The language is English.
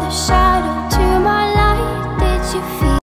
the shadow